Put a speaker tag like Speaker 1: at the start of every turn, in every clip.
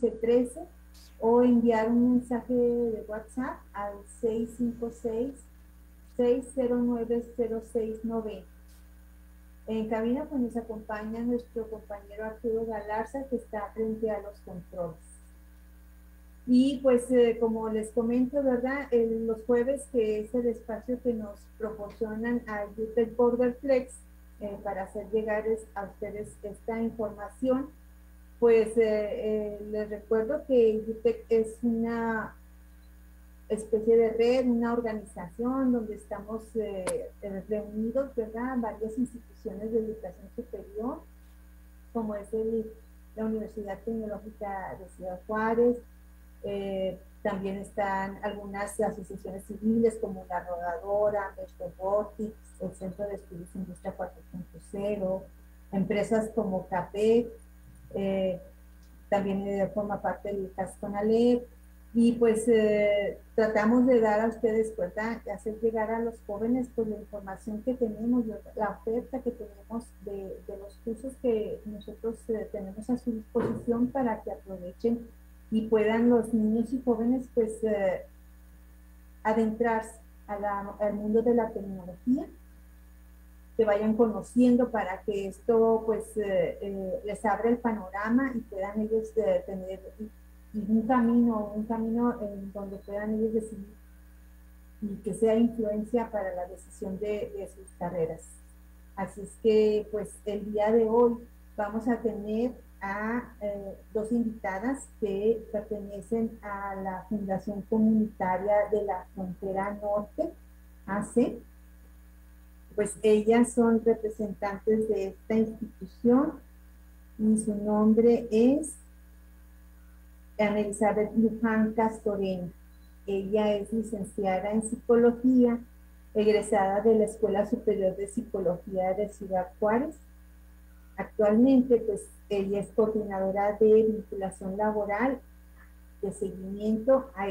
Speaker 1: 13 o enviar un mensaje de WhatsApp al 656-609-0690. En cabina pues nos acompaña nuestro compañero Arturo Galarza que está frente a los controles. Y pues eh, como les comento, ¿verdad? los jueves que es el espacio que nos proporcionan a YouTube Border Flex eh, para hacer llegar a ustedes esta información, pues eh, les recuerdo que UTEC es una especie de red, una organización donde estamos reunidos, ¿verdad? Varias instituciones de educación superior, como es la Universidad Tecnológica de Ciudad Juárez, eh, también están algunas asociaciones civiles como la Rodadora, Mesh Robotics, el Centro de Estudios Industria 4.0, empresas como CAPEC, eh, también eh, forma parte del Casconalep, y pues tratamos de dar a ustedes, ¿verdad? De hacer llegar a los jóvenes pues la información que tenemos, la oferta que tenemos de, de los cursos que nosotros tenemos a su disposición para que aprovechen y puedan los niños y jóvenes pues eh, adentrarse al mundo de la tecnología, que vayan conociendo para que esto pues eh, eh, les abra el panorama y puedan ellos tener un camino, un camino en donde puedan ellos decidir y que sea influencia para la decisión de, de sus carreras. Así es que pues el día de hoy vamos a tener a eh, dos invitadas que pertenecen a la Fundación Comunitaria de la Frontera Norte, AC. Pues ellas son representantes de esta institución y su nombre es Ana Elizabeth Luján Castorena. Ella es licenciada en psicología, egresada de la Escuela Superior de Psicología de Ciudad Juárez. Actualmente, pues ella es coordinadora de vinculación laboral de seguimiento a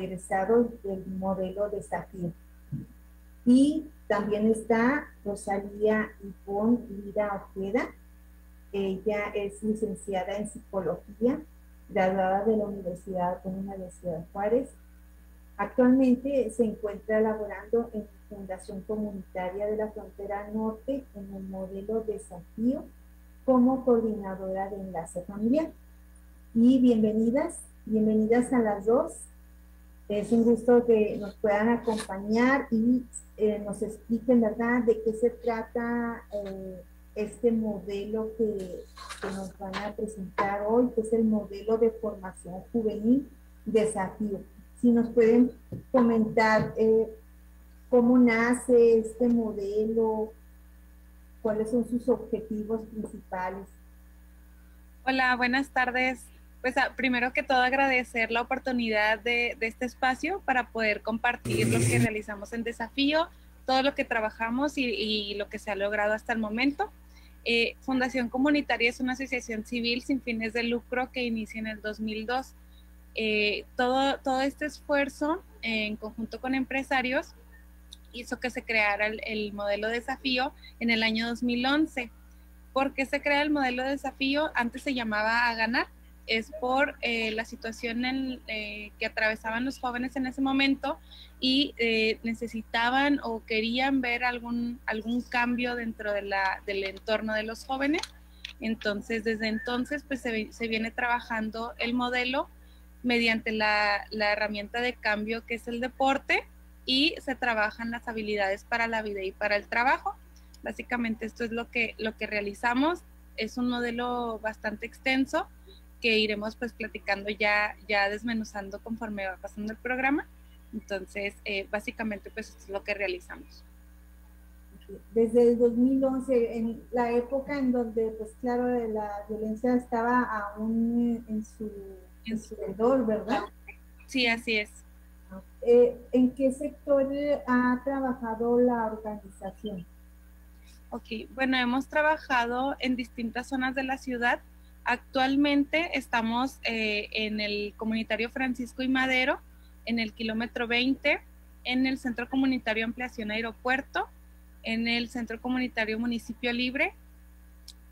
Speaker 1: del modelo desafío. Y también está Rosalía Ivonne Lira Ojeda. Ella es licenciada en psicología, graduada de la Universidad Autónoma de Ciudad Juárez. Actualmente se encuentra laborando en Fundación Comunitaria de la Frontera Norte en el modelo desafío como coordinadora de enlace familiar. Y bienvenidas, bienvenidas a las dos. Es un gusto que nos puedan acompañar y eh, nos expliquen, ¿verdad?, de qué se trata eh, este modelo que, nos van a presentar hoy, que es el modelo de formación juvenil desafío. Si nos pueden comentar eh, cómo nace este modelo, cuáles son sus objetivos principales.
Speaker 2: Hola, buenas tardes. Pues primero que todo agradecer la oportunidad de, este espacio para poder compartir lo que realizamos en desafío, todo lo que trabajamos y, lo que se ha logrado hasta el momento. Eh, Fundación Comunitaria es una asociación civil sin fines de lucro que inicia en el 2002. Eh, todo, todo este esfuerzo en conjunto con empresarios hizo que se creara el, modelo desafío en el año 2011. ¿Por qué se crea el modelo desafío? Antes se llamaba a ganar. Es por eh, la situación eh, que atravesaban los jóvenes en ese momento y eh, necesitaban o querían ver algún, algún cambio dentro de la, del entorno de los jóvenes. Entonces, desde entonces, pues se, se viene trabajando el modelo mediante la, la herramienta de cambio que es el deporte y se trabajan las habilidades para la vida y para el trabajo. Básicamente esto es lo que, lo que realizamos. Es un modelo bastante extenso que iremos pues platicando ya, ya desmenuzando conforme va pasando el programa. Entonces, eh, básicamente pues esto es lo que realizamos.
Speaker 1: Desde el 2011, en la época en donde pues claro la violencia estaba aún en su, en su ¿verdad?
Speaker 2: Sí, así es.
Speaker 1: Eh, ¿En qué sector ha trabajado la organización?
Speaker 2: Ok, bueno, hemos trabajado en distintas zonas de la ciudad. Actualmente estamos eh, en el comunitario Francisco y Madero, en el kilómetro 20, en el Centro Comunitario Ampliación Aeropuerto, en el Centro Comunitario Municipio Libre,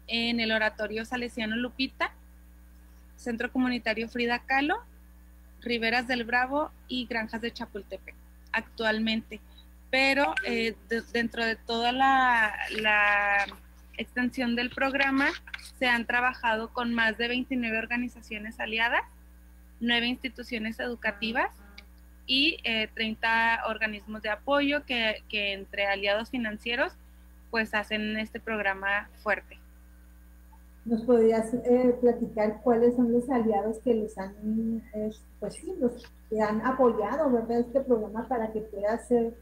Speaker 2: en el Oratorio Salesiano Lupita, Centro Comunitario Frida Kahlo, Riberas del Bravo y Granjas de Chapultepec actualmente. Pero eh, dentro de toda la, la extensión del programa se han trabajado con más de 29 organizaciones aliadas, 9 instituciones educativas y 30 eh, organismos de apoyo que, que, entre aliados financieros pues hacen este programa fuerte.
Speaker 1: ¿Nos podrías eh, platicar cuáles son los aliados que les han, pues sí, los que han apoyado. Este programa para que pueda ser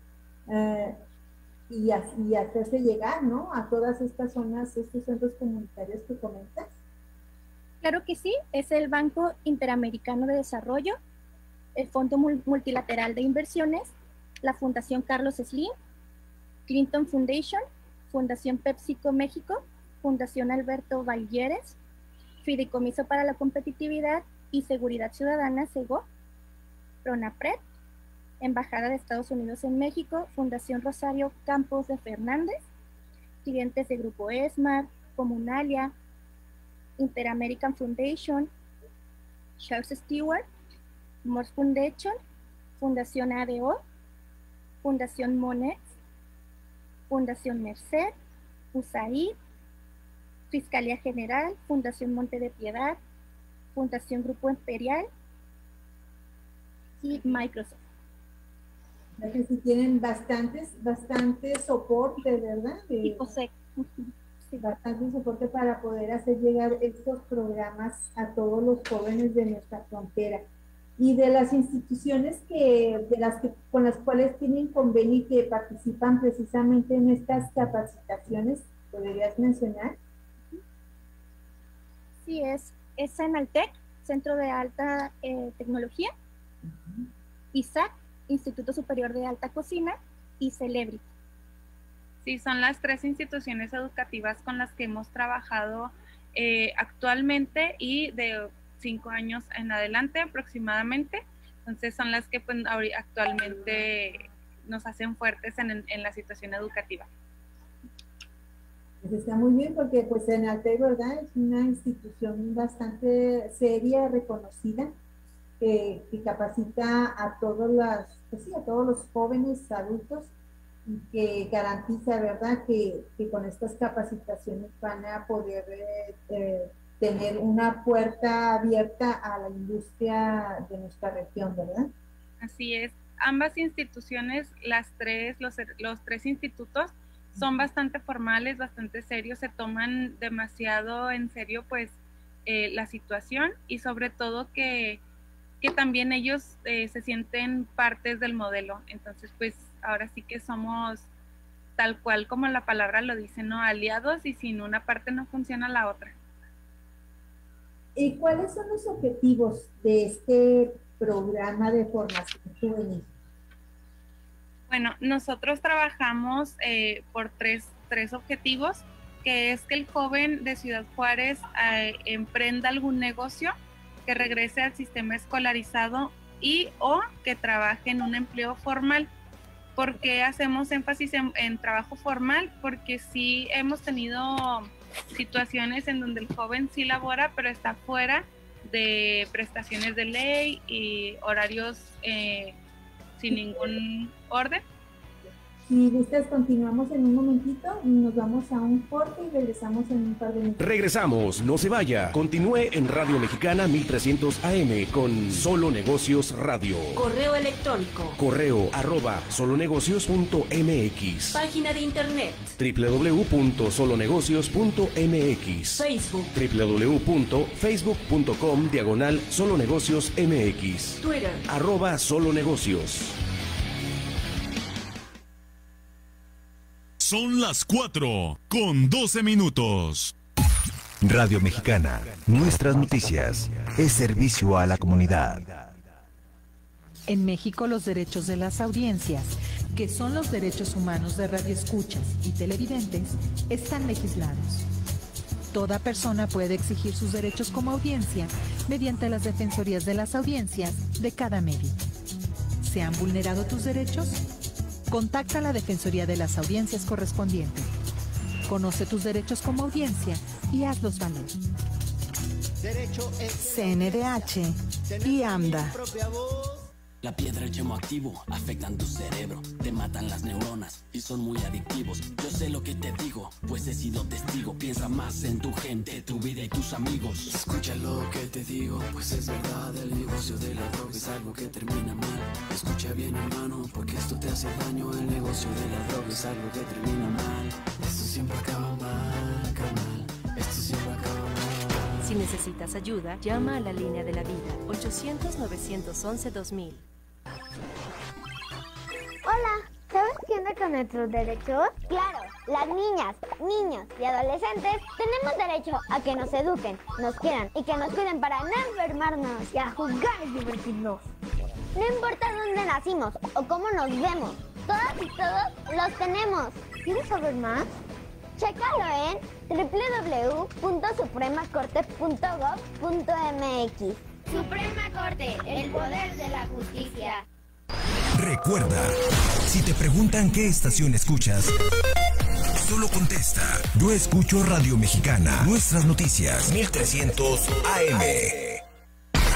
Speaker 1: eh, y, hacerse llegar, ¿no? A todas estas zonas, estos centros comunitarios que comentas.
Speaker 3: Claro que sí, es el Banco Interamericano de Desarrollo, el Fondo Multilateral de Inversiones, la Fundación Carlos Slim, Clinton Foundation, Fundación PepsiCo México, Fundación Alberto Valleres, Fideicomiso para la Competitividad y Seguridad Ciudadana, SEGO, PRONAPRED, Embajada de Estados Unidos en México, Fundación Rosario Campos de Fernández, clientes de Grupo ESMAR, Comunalia, Interamerican Foundation, Charles Stewart, Morse Foundation, Fundación ADO, Fundación Monex, Fundación Merced, USAID, Fiscalía General, Fundación Monte de Piedad, Fundación Grupo Imperial y Microsoft.
Speaker 1: Que si tienen bastantes, bastante soporte, ¿verdad? Sí. Bastante soporte para poder hacer llegar estos programas a todos los jóvenes de nuestra frontera y de las instituciones que, de las que, con las cuales tienen convenio y que participan precisamente en estas capacitaciones, ¿podrías mencionar?
Speaker 3: Sí, es, es Enaltec, Centro de Alta eh, Tecnología, ISAC, Instituto Superior de Alta Cocina, y Celebrity.
Speaker 2: Sí, son las tres instituciones educativas con las que hemos trabajado eh, actualmente y de cinco años en adelante aproximadamente. Entonces son las que pues, actualmente nos hacen fuertes en, en la situación educativa.
Speaker 1: Pues está muy bien porque pues en Alte, ¿verdad? Es una institución bastante seria, reconocida, que, capacita a todos las, pues sí, a todos los jóvenes adultos y que garantiza, ¿verdad? Que, que con estas capacitaciones van a poder eh, eh, tener una puerta abierta a la industria de nuestra región, ¿verdad?
Speaker 2: Así es. Ambas instituciones, las tres, los, los tres institutos, son bastante formales, bastante serios, se toman demasiado en serio pues eh, la situación y sobre todo que, que también ellos eh, se sienten partes del modelo. Entonces pues ahora sí que somos tal cual como la palabra lo dice, ¿no? Aliados y sin una parte no funciona la otra.
Speaker 1: ¿Y cuáles son los objetivos de este programa de formación juvenil?
Speaker 2: Bueno, nosotros trabajamos eh, por tres, tres, objetivos, que es que el joven de Ciudad Juárez eh, emprenda algún negocio, que regrese al sistema escolarizado y o que trabaje en un empleo formal. ¿Por qué hacemos énfasis en, trabajo formal? Porque sí hemos tenido situaciones en donde el joven sí labora, pero está fuera de prestaciones de ley y horarios eh, sin ningún orden.
Speaker 1: Si gustas, continuamos en un momentito, nos vamos a un corte y regresamos en un par de minutos.
Speaker 4: Regresamos, no se vaya. Continúe en Radio Mexicana 1300 AM con Solo Negocios Radio.
Speaker 5: Correo electrónico.
Speaker 4: Correo arroba solonegocios.mx.
Speaker 5: Página de internet.
Speaker 4: www.solonegocios.mx.
Speaker 5: Facebook.
Speaker 4: www.facebook.com diagonal solonegocios MX.
Speaker 5: Twitter.
Speaker 4: Arroba solonegocios.
Speaker 6: Son las 4 con 12 minutos.
Speaker 7: Radio Mexicana, nuestras noticias, es servicio a la comunidad.
Speaker 8: En México los derechos de las audiencias, que son los derechos humanos de radioescuchas y televidentes, están legislados. Toda persona puede exigir sus derechos como audiencia mediante las defensorías de las audiencias de cada medio. ¿Se han vulnerado tus derechos? Contacta a la Defensoría de las Audiencias correspondiente. Conoce tus derechos como audiencia y hazlos valer. CNDH y AMDA.
Speaker 9: La piedra, el yemo activo, afectan tu cerebro, te matan las neuronas y son muy adictivos. Yo sé lo que te digo, pues he sido testigo. Piensa más en tu gente, tu vida y tus amigos. Escucha lo que te digo, pues es verdad. El negocio de la droga es algo que termina mal. Escucha bien, hermano, porque esto te hace daño. El negocio de la droga es algo que termina mal. Esto siempre acaba mal, carnal. Esto siempre acaba mal.
Speaker 5: Si necesitas ayuda, llama a la línea de la vida 800-911-2000.
Speaker 10: Hola, ¿sabes qué onda con nuestros derechos? Claro, las niñas, niños y adolescentes tenemos derecho a que nos eduquen, nos quieran y que nos cuiden para no enfermarnos y a jugar y divertirnos. No importa dónde nacimos o cómo nos vemos, todas y todos los tenemos. ¿Quieres saber más? Chécalo en www.supremacorte.gov.mx. Suprema Corte, el poder de la justicia.
Speaker 7: Recuerda, si te preguntan qué estación escuchas, solo contesta. Yo escucho Radio Mexicana. Nuestras noticias. 1300 AM.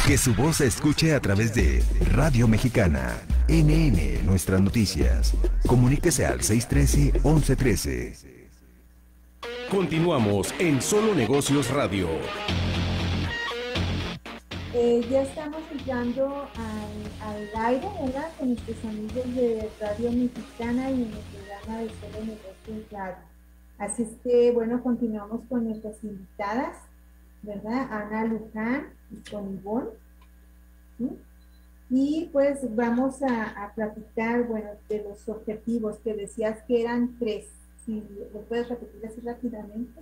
Speaker 7: Que su voz se escuche a través de Radio Mexicana. NN, nuestras noticias. Comuníquese al 613-1113.
Speaker 4: Continuamos en Solo Negocios Radio.
Speaker 1: Eh, ya estamos entrando al, al aire, ¿verdad? Con nuestros amigos de Radio Mexicana y en el programa de Solo Negocios Radio. Así es que, bueno, continuamos con nuestras invitadas, ¿verdad? Ana Luján y con Ivonne. Y pues vamos a, a platicar, bueno, de los objetivos que decías que eran tres. Si lo puedes repetir así rápidamente.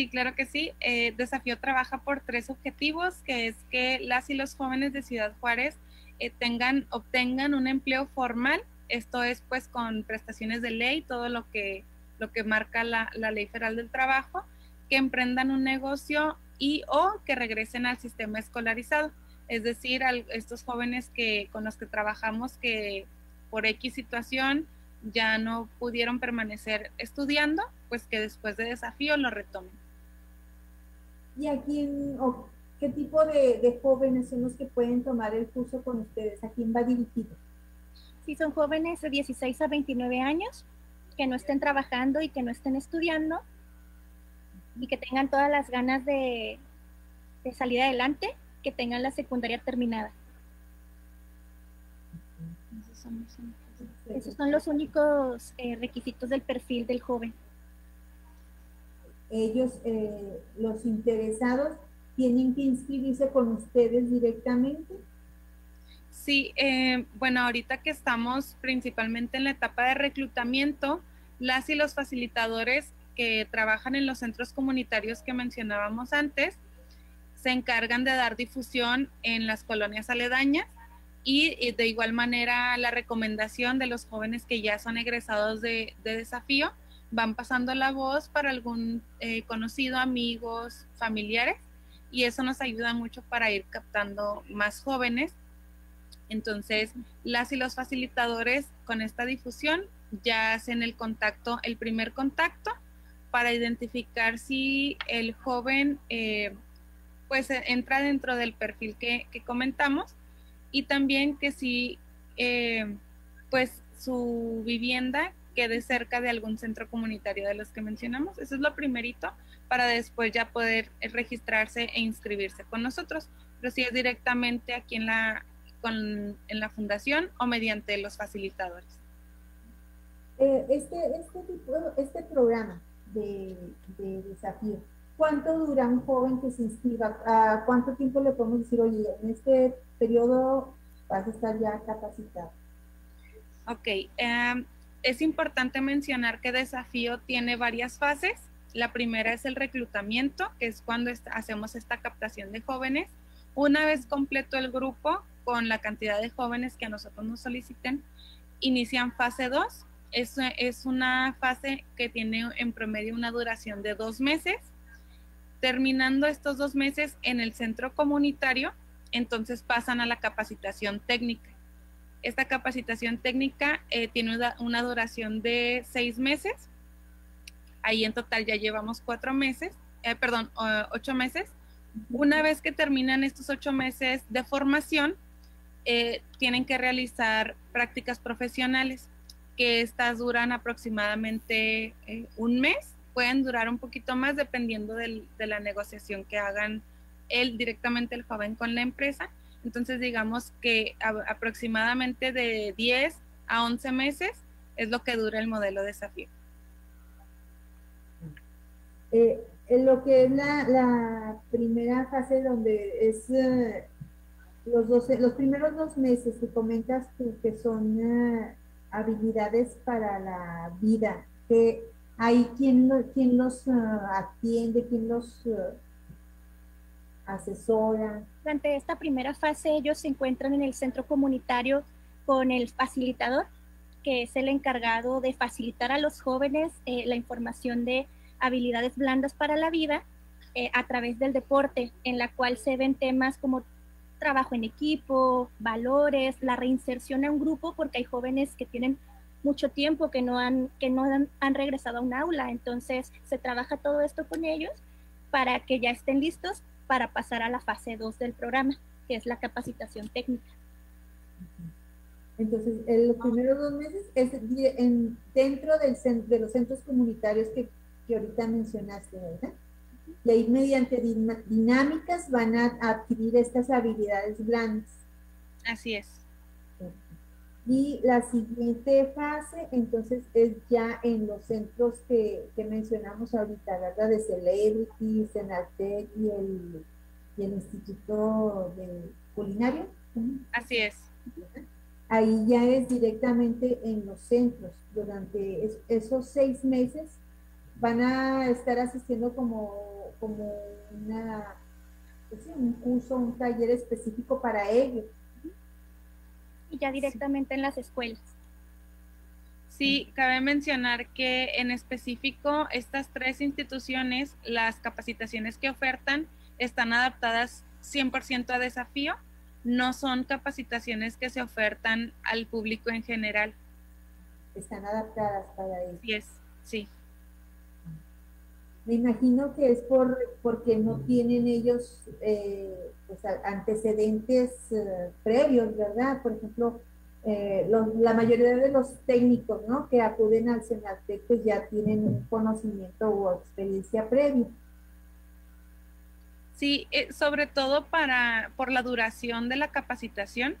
Speaker 2: Sí, claro que sí. Eh, Desafío trabaja por tres objetivos, que es que las y los jóvenes de Ciudad Juárez eh, tengan, obtengan un empleo formal. Esto es pues con prestaciones de ley, todo lo que, lo que marca la, ley federal del trabajo, que emprendan un negocio y o que regresen al sistema escolarizado. Es decir, estos jóvenes que, con los que trabajamos que por X situación ya no pudieron permanecer estudiando, pues que después de desafío lo retomen.
Speaker 1: ¿Y a quién o qué tipo de, jóvenes son los que pueden tomar el curso con ustedes? ¿A quién va dirigido?
Speaker 3: Si son jóvenes de 16 a 29 años que no estén trabajando y que no estén estudiando y que tengan todas las ganas de, de salir adelante, que tengan la secundaria terminada. Esos son los únicos eh, requisitos del perfil del joven.
Speaker 1: Ellos, eh, los interesados, tienen que inscribirse con ustedes directamente.
Speaker 2: Sí, eh, bueno, ahorita que estamos principalmente en la etapa de reclutamiento, las y los facilitadores que trabajan en los centros comunitarios que mencionábamos antes, se encargan de dar difusión en las colonias aledañas y, de igual manera la recomendación de los jóvenes que ya son egresados de desafío van pasando la voz para algún eh, conocido, amigos, familiares y eso nos ayuda mucho para ir captando más jóvenes. Entonces, las y los facilitadores con esta difusión ya hacen el contacto, el primer contacto para identificar si el joven eh, pues entra dentro del perfil que, que comentamos y también que si eh, pues su vivienda quede cerca de algún centro comunitario de los que mencionamos. Eso es lo primerito para después ya poder registrarse e inscribirse con nosotros. Pero si es directamente aquí en la, con, en la fundación o mediante los facilitadores.
Speaker 1: Eh, este, este, tipo, este programa de, de desafío, ¿cuánto dura un joven que se inscriba? ¿A ¿Cuánto tiempo le podemos decir, oye, en este periodo vas a estar ya capacitado?
Speaker 2: Ok, um, es importante mencionar que desafío tiene varias fases. La primera es el reclutamiento, que es cuando hacemos esta captación de jóvenes. Una vez completo el grupo con la cantidad de jóvenes que a nosotros nos soliciten, inician fase 2. Es, es una fase que tiene en promedio una duración de dos meses. Terminando estos dos meses en el centro comunitario, entonces pasan a la capacitación técnica. Esta capacitación técnica eh, tiene una, duración de seis meses. Ahí en total ya llevamos cuatro meses, eh, perdón, ocho meses, Una vez que terminan estos ocho meses de formación, eh, tienen que realizar prácticas profesionales, que estas duran aproximadamente un mes, pueden durar un poquito más dependiendo de la negociación que hagan él directamente el joven con la empresa. Entonces digamos que aproximadamente de 10 a 11 meses es lo que dura el modelo desafío.
Speaker 1: Eh, en lo que es la, primera fase donde es eh, los, los primeros dos meses que comentas que son eh, habilidades para la vida, que hay quien, quien los atiende, quien los asesora.
Speaker 3: Durante esta primera fase ellos se encuentran en el centro comunitario con el facilitador, que es el encargado de facilitar a los jóvenes eh, la información de habilidades blandas para la vida eh, a través del deporte, en la cual se ven temas como trabajo en equipo, valores, la reinserción a un grupo, porque hay jóvenes que tienen mucho tiempo que no han, que no han, han regresado a un aula, entonces se trabaja todo esto con ellos para que ya estén listos para pasar a la fase 2 del programa, que es la capacitación técnica.
Speaker 1: Entonces, en los primeros dos meses es en, dentro del, de los centros comunitarios que, que ahorita mencionaste, ¿verdad? Y ahí mediante dinámicas van a adquirir estas habilidades blandas.
Speaker 2: Así es.
Speaker 1: Y la siguiente fase, entonces, es ya en los centros que, mencionamos ahorita, ¿verdad? De Celebrity, Senatec y el, y el Instituto de Culinario.
Speaker 2: Así es.
Speaker 1: Ahí ya es directamente en los centros. Durante esos seis meses van a estar asistiendo como, como una, pues un curso, un taller específico para ellos
Speaker 3: y ya directamente en las escuelas.
Speaker 2: Sí, cabe mencionar que en específico estas tres instituciones, las capacitaciones que ofertan están adaptadas 100% a desafío, no son capacitaciones que se ofertan al público en general.
Speaker 1: Están adaptadas para eso.
Speaker 2: Sí, es, sí.
Speaker 1: Me imagino que es por porque no tienen ellos eh, pues, antecedentes eh, previos, ¿verdad? Por ejemplo, eh, la mayoría de los técnicos ¿no? que acuden al Senatec pues ya tienen un conocimiento o experiencia previa.
Speaker 2: Sí, sobre todo para, por la duración de la capacitación,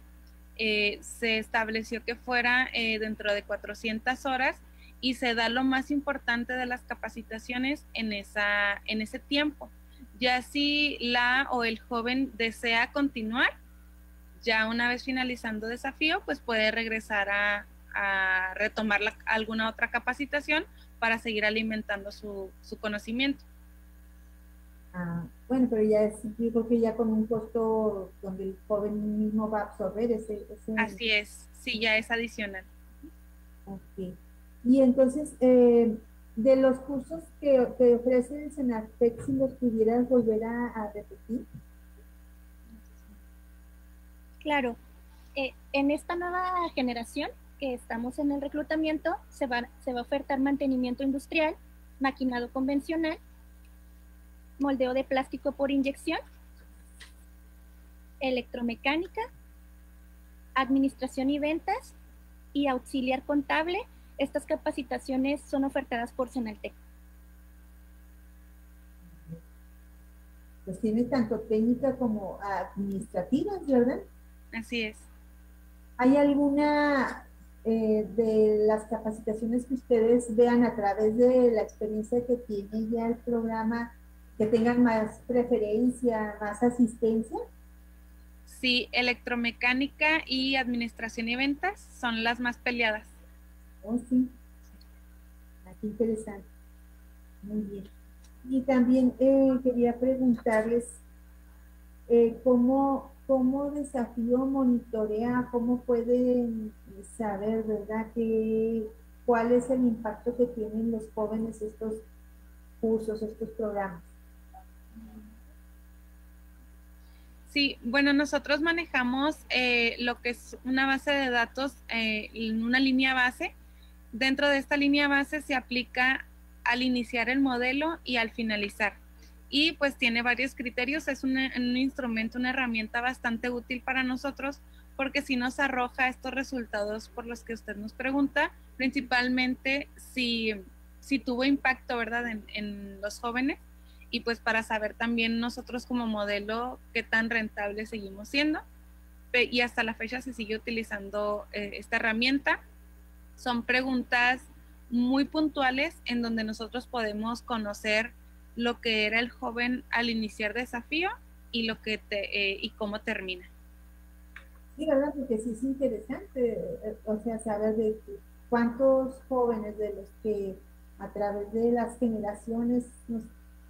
Speaker 2: se estableció que fuera dentro de 400 horas y se da lo más importante de las capacitaciones en, esa, en ese tiempo. Ya si la o el joven desea continuar, ya una vez finalizando desafío, pues puede regresar a, retomar alguna otra capacitación para seguir alimentando su, conocimiento.
Speaker 1: Ah, bueno, pero ya es, yo creo que ya con un costo donde el joven mismo va a absorber ese...
Speaker 2: Así es, sí, ya es adicional.
Speaker 1: Ok. Y entonces, eh, de los cursos que, que, ofrece el Senatec, si los pudieras volver a, repetir.
Speaker 3: Claro, eh, en esta nueva generación que estamos en el reclutamiento, se va, se va a ofertar mantenimiento industrial, maquinado convencional, moldeo de plástico por inyección, electromecánica, administración y ventas y auxiliar contable estas capacitaciones son ofertadas por Senaltec.
Speaker 1: Pues tiene tanto técnica como administrativas, ¿verdad?
Speaker 2: Así es.
Speaker 1: ¿Hay alguna eh, de las capacitaciones que ustedes vean a través de la experiencia que tiene ya el programa que tengan más preferencia, más asistencia?
Speaker 2: Sí, electromecánica y administración y ventas son las más peleadas.
Speaker 1: Oh, sí. Aquí ah, interesante. Muy bien. Y también eh, quería preguntarles eh, ¿cómo, cómo desafío monitorea, cómo pueden saber, ¿verdad?, que, cuál es el impacto que tienen los jóvenes estos cursos, estos programas.
Speaker 2: Sí, bueno, nosotros manejamos eh, lo que es una base de datos, una línea base Dentro de esta línea base se aplica al iniciar el modelo y al finalizar. y pues tiene varios criterios, es un, un instrumento, una herramienta bastante útil para nosotros porque si nos arroja estos resultados por los que usted nos pregunta, principalmente si, si tuvo impacto, ¿verdad?, en, en los jóvenes y pues para saber también nosotros como modelo qué tan rentable seguimos siendo. Y hasta la fecha se sigue utilizando eh, esta herramienta. Son preguntas muy puntuales en donde nosotros podemos conocer lo que era el joven al iniciar desafío y lo que te, eh, y cómo termina.
Speaker 1: Sí, ¿verdad? Porque sí es interesante, eh, o sea, saber de cuántos jóvenes de los que a través de las generaciones,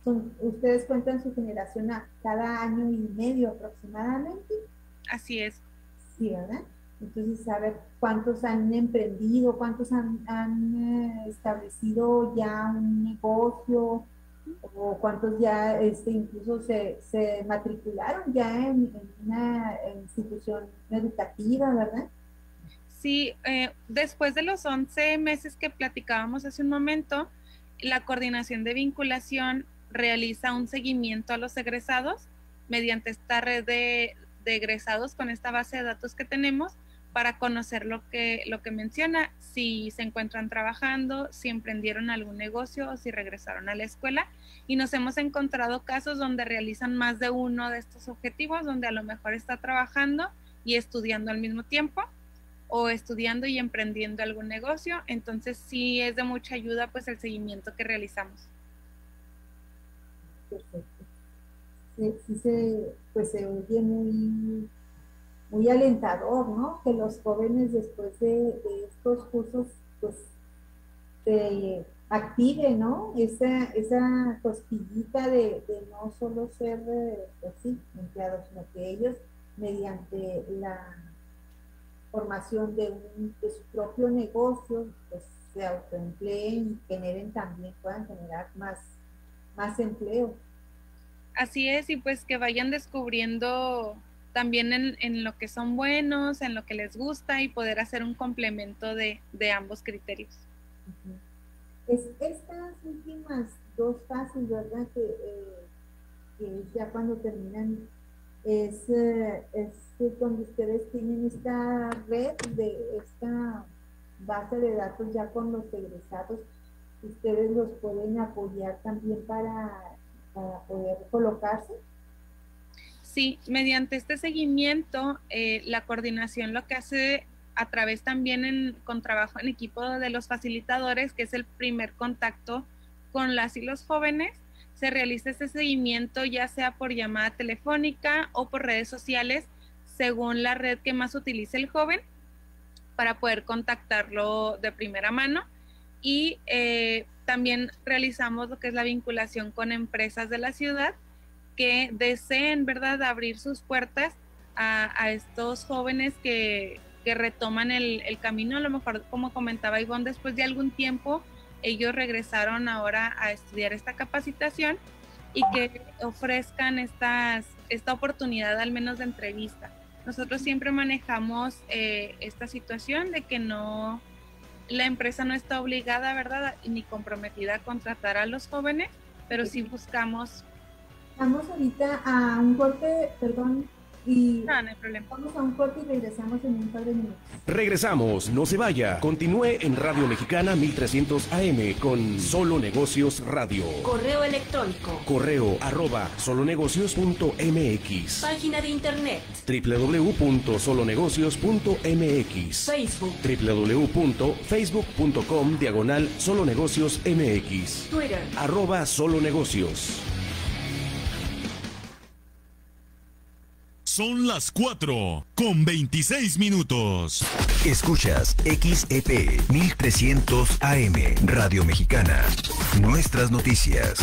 Speaker 1: son, ustedes cuentan su generación a cada año y medio aproximadamente.
Speaker 2: Así es.
Speaker 1: Sí, ¿verdad? Entonces, saber cuántos han emprendido, cuántos han, han eh, establecido ya un negocio, o cuántos ya este, incluso se, se matricularon ya en, una institución educativa, ¿verdad?
Speaker 2: Sí, eh, después de los 11 meses que platicábamos hace un momento, la coordinación de vinculación realiza un seguimiento a los egresados mediante esta red de, de egresados con esta base de datos que tenemos para conocer lo que, lo que menciona, si se encuentran trabajando, si emprendieron algún negocio o si regresaron a la escuela. Y nos hemos encontrado casos donde realizan más de uno de estos objetivos, donde a lo mejor está trabajando y estudiando al mismo tiempo o estudiando y emprendiendo algún negocio. Entonces sí es de mucha ayuda pues el seguimiento que realizamos.
Speaker 1: Perfecto. Sí, pues se oye muy muy alentador, ¿no? Que los jóvenes después de, estos cursos, pues, se active, ¿no? Esa, esa cosquillita de, no solo ser, eh, pues empleados, sino que ellos, mediante la formación de, un, de su propio negocio, pues se autoempleen y generen también, puedan generar más, más empleo.
Speaker 2: Así es, y pues que vayan descubriendo también en, lo que son buenos, en lo que les gusta y poder hacer un complemento de, ambos criterios.
Speaker 1: es, estas últimas dos fases, ¿verdad? Que, eh, ya cuando terminan es, eh, es cuando ustedes tienen esta red de esta base de datos ya con los egresados, ustedes los pueden apoyar también para, para poder colocarse.
Speaker 2: Sí, mediante este seguimiento, eh, la coordinación lo que hace a través también con trabajo en equipo de los facilitadores, que es el primer contacto con las y los jóvenes, se realiza este seguimiento ya sea por llamada telefónica o por redes sociales, según la red que más utilice el joven, para poder contactarlo de primera mano. Y eh, también realizamos lo que es la vinculación con empresas de la ciudad que deseen, ¿verdad?, abrir sus puertas a, estos jóvenes que, retoman el, camino. A lo mejor, como comentaba Ivonne, después de algún tiempo, ellos regresaron ahora a estudiar esta capacitación y que ofrezcan estas, esta oportunidad al menos de entrevista. Nosotros siempre manejamos eh, esta situación de que no, la empresa no está obligada, ¿verdad?, ni comprometida a contratar a los jóvenes, pero sí buscamos
Speaker 1: Vamos ahorita a un corte, perdón, y
Speaker 2: no, no hay problema.
Speaker 1: Vamos a un corte y regresamos en un par de minutos.
Speaker 4: Regresamos, no se vaya. Continúe en Radio Mexicana 1300 AM con Solo Negocios Radio.
Speaker 5: Correo electrónico.
Speaker 4: Correo arroba solonegocios.mx.
Speaker 5: Página de internet.
Speaker 4: www.solonegocios.mx.
Speaker 5: Facebook.
Speaker 4: www.facebook.com diagonal solonegocios MX.
Speaker 5: Twitter.
Speaker 4: Arroba solonegocios.
Speaker 6: Son las 4 con 26 minutos.
Speaker 7: Escuchas XEP 1300 AM Radio Mexicana. Nuestras noticias.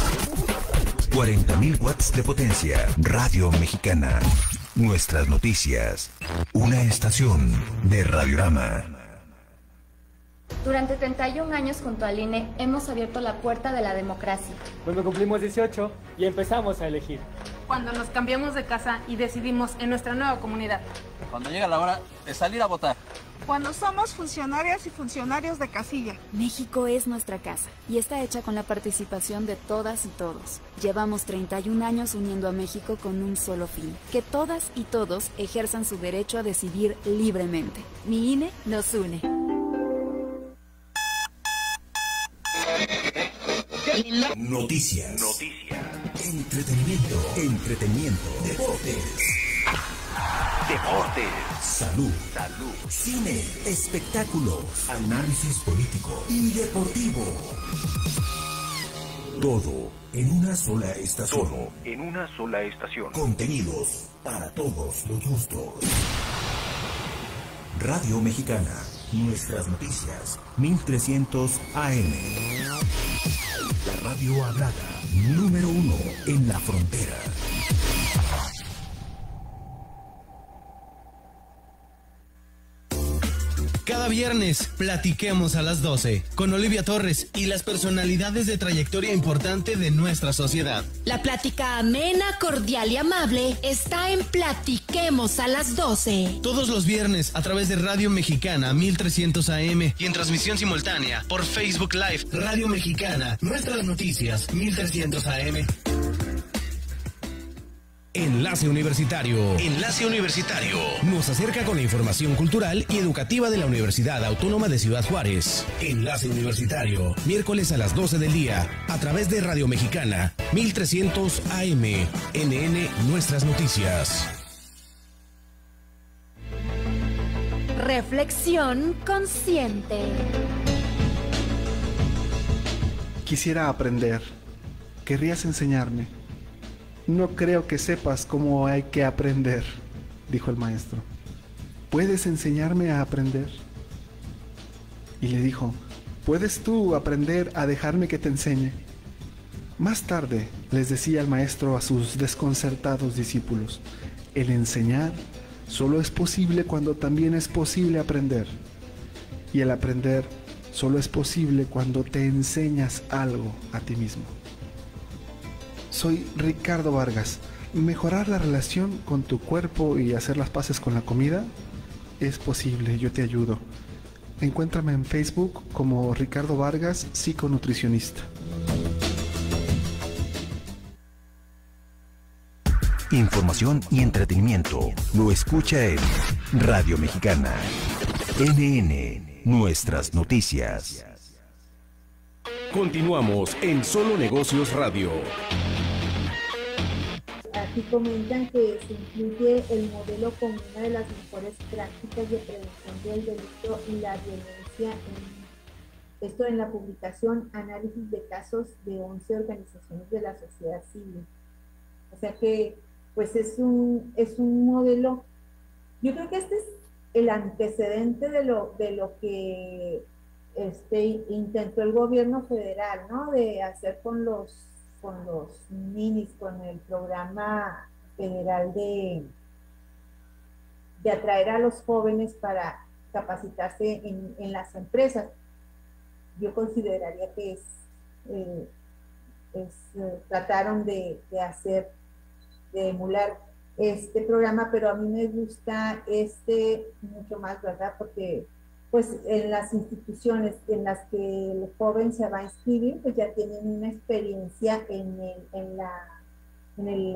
Speaker 7: 40.000 watts de potencia. Radio Mexicana. Nuestras noticias. Una estación de Radiorama.
Speaker 11: Durante 31 años junto al INE hemos abierto la puerta de la democracia.
Speaker 12: Cuando cumplimos 18 y empezamos a elegir
Speaker 13: cuando nos cambiamos de casa y decidimos en nuestra nueva comunidad.
Speaker 14: Cuando llega la hora de salir a votar.
Speaker 13: cuando somos funcionarias y funcionarios de casilla.
Speaker 14: México es nuestra casa y está hecha con la participación de todas y todos. Llevamos 31 años uniendo a México con un solo fin, que todas y todos ejerzan su derecho a decidir libremente. Mi INE nos une.
Speaker 7: Noticias. Noticias. Entretenimiento. Entretenimiento. Deportes. Deportes. Salud. Salud. Cine. Espectáculos. Análisis político y deportivo. Todo en una sola estación.
Speaker 4: Todo en una sola estación.
Speaker 7: Contenidos para todos los gustos. Radio Mexicana. Nuestras noticias. 1300 AM. La radio hablada. Número uno en la frontera.
Speaker 15: Cada viernes platiquemos a las 12 con Olivia Torres y las personalidades de trayectoria importante de nuestra sociedad.
Speaker 16: La plática amena, cordial y amable está en Platiquemos a las 12.
Speaker 15: Todos los viernes a través de Radio Mexicana 1300 AM y en transmisión simultánea por Facebook Live Radio Mexicana. Nuestras noticias 1300 AM.
Speaker 4: Enlace Universitario. Enlace Universitario. Nos acerca con la información cultural y educativa de la Universidad Autónoma de Ciudad Juárez. Enlace Universitario. Miércoles a las 12 del día. A través de Radio Mexicana. 1300 AM. NN Nuestras Noticias.
Speaker 16: Reflexión consciente.
Speaker 17: Quisiera aprender. ¿Querrías enseñarme? No creo que sepas cómo hay que aprender, dijo el maestro. ¿Puedes enseñarme a aprender? Y le dijo, ¿puedes tú aprender a dejarme que te enseñe? Más tarde les decía el maestro a sus desconcertados discípulos, el enseñar solo es posible cuando también es posible aprender. Y el aprender solo es posible cuando te enseñas algo a ti mismo. Soy Ricardo Vargas. Mejorar la relación con tu cuerpo y hacer las paces con la comida es posible, yo te ayudo. Encuéntrame en Facebook como Ricardo Vargas, psiconutricionista.
Speaker 7: Información y entretenimiento. Lo escucha en Radio Mexicana. NN. Nuestras noticias.
Speaker 4: Continuamos en Solo Negocios Radio.
Speaker 1: Comentan que se incluye el modelo como una de las mejores prácticas de prevención del delito y la violencia. En, esto en la publicación Análisis de casos de 11 organizaciones de la sociedad civil. O sea que, pues es un, es un modelo, yo creo que este es el antecedente de lo, de lo que este, intentó el gobierno federal, ¿no? De hacer con los, con los ninis, con el programa federal de, de atraer a los jóvenes para capacitarse en, en las empresas. Yo consideraría que es, eh, eh, trataron de, de hacer, de emular este programa, pero a mí me gusta este mucho más, ¿verdad? Porque pues en las instituciones en las que el joven se va a inscribir, pues ya tienen una experiencia en, en la, en el,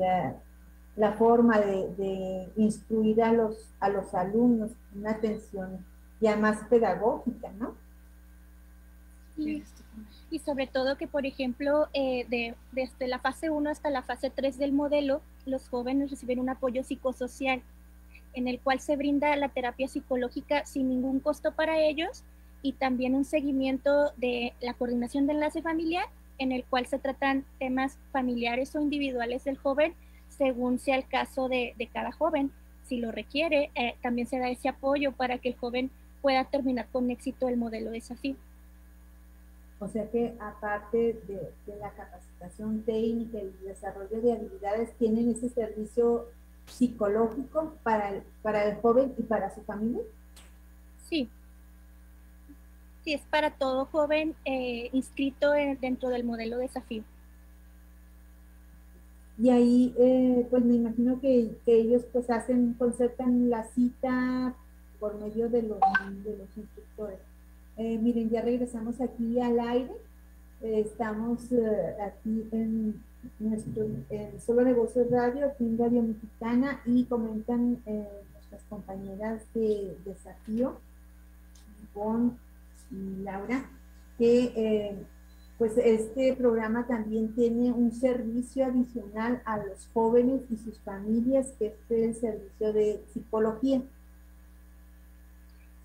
Speaker 1: la forma de, de, instruir a los, a los alumnos, una atención ya más pedagógica, ¿no?
Speaker 3: Y, y sobre todo que, por ejemplo, eh, de, desde la fase 1 hasta la fase 3 del modelo, los jóvenes reciben un apoyo psicosocial en el cual se brinda la terapia psicológica sin ningún costo para ellos y también un seguimiento de la coordinación de enlace familiar en el cual se tratan temas familiares o individuales del joven según sea el caso de, de cada joven. Si lo requiere, eh, también se da ese apoyo para que el joven pueda terminar con éxito el modelo de desafío.
Speaker 1: O sea que aparte de, de la capacitación técnica y el desarrollo de habilidades, tienen ese servicio psicológico para el, para el joven y para su familia?
Speaker 3: Sí. Sí, es para todo joven eh, inscrito en, dentro del modelo desafío.
Speaker 1: Y ahí, eh, pues me imagino que, que, ellos pues hacen, concertan la cita por medio de los, de los instructores. Eh, miren, ya regresamos aquí al aire. estamos aquí en nuestro Solo Negocios Radio, en Radio Mexicana, y comentan nuestras compañeras de desafío, con Laura, que pues este programa también tiene un servicio adicional a los jóvenes y sus familias, que es el servicio de psicología.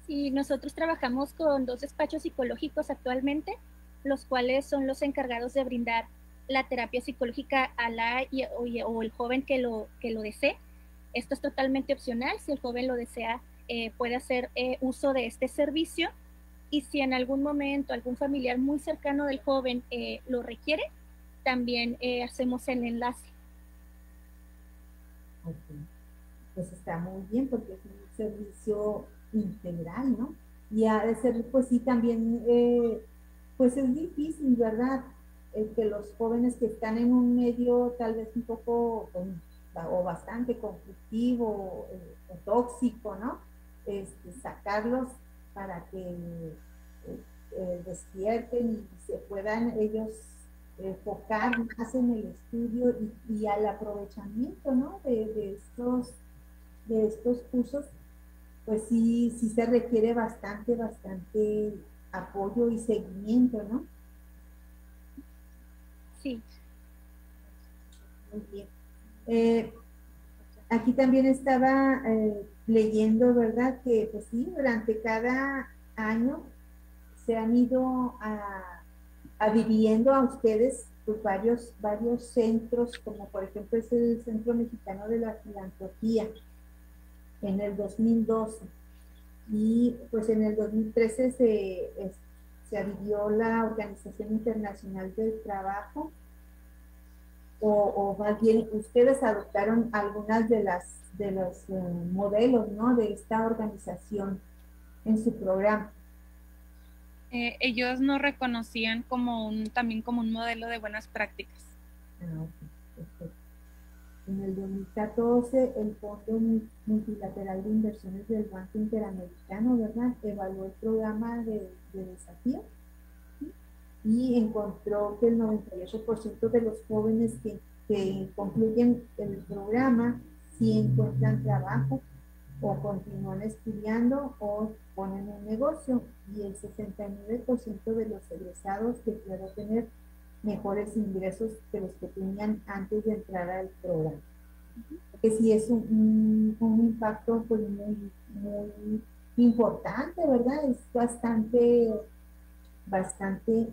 Speaker 3: Sí, nosotros trabajamos con dos despachos psicológicos actualmente, los cuales son los encargados de brindar la terapia psicológica a la o, el joven que lo, que lo desee. Esto es totalmente opcional, si el joven lo desea, eh, puede hacer eh, uso de este servicio y si en algún momento algún familiar muy cercano del joven eh, lo requiere, también eh, hacemos el enlace.
Speaker 1: Pues está muy bien porque es un servicio integral, ¿no? Y ha de ser, pues sí, también, eh, pues es difícil, ¿verdad? Que los jóvenes que están en un medio tal vez un poco o bastante conflictivo o, tóxico, ¿no? Este, sacarlos para que eh, eh, despierten y se puedan ellos enfocar más en el estudio y, al aprovechamiento ¿no? de, estos, de estos cursos, pues sí, sí se requiere bastante, bastante apoyo y seguimiento, ¿no?
Speaker 3: Sí.
Speaker 1: Muy bien. Eh, aquí también estaba leyendo, ¿verdad? Que pues sí, durante cada año se han ido a, adhiriendo a ustedes pues, varios, varios centros, como por ejemplo es el Centro Mexicano de la Filantropía en el 2012 y pues en el 2013 se, se adhirió la Organización Internacional del Trabajo o, o, más bien ustedes adoptaron algunas de las de los eh, modelos ¿no? de esta organización en su programa.
Speaker 2: Eh, ellos nos reconocían como un, también como un modelo de buenas prácticas.
Speaker 1: Ah, en el 2014, el Fondo Multilateral de Inversiones del Banco Interamericano, ¿verdad?, evaluó el programa de, desafío y encontró que el 98% de los jóvenes que, que concluyen el programa si encuentran trabajo o continúan estudiando o ponen un negocio y el 69% de los egresados declaró tener mejores ingresos que los que tenían antes de entrar al programa. Que sí es un, impacto pues muy, muy importante, ¿verdad? Es bastante, bastante